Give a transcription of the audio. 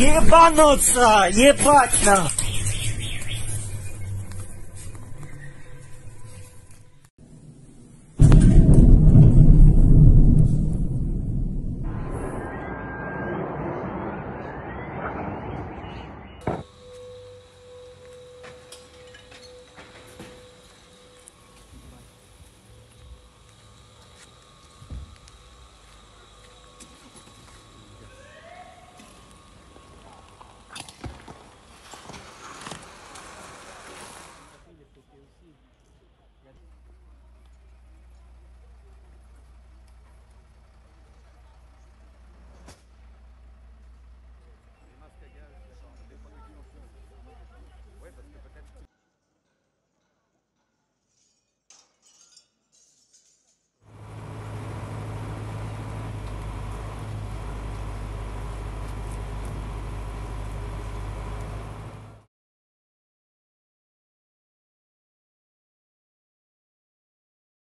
Ебануться! Ебать нахуй!